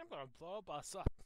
I'm gonna blow a bus up.